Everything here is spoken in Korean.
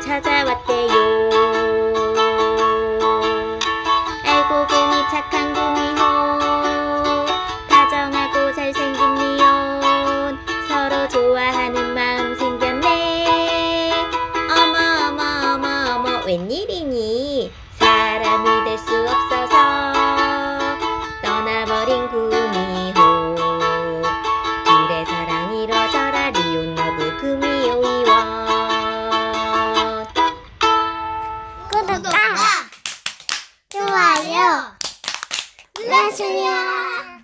찾아왔대요. 알고 보니 착한 공이호. 다정하고 잘생긴 미혼. 서로 좋아하는 마음 생겼네. 어머 어머 어머 어머. 웬일이 마시냐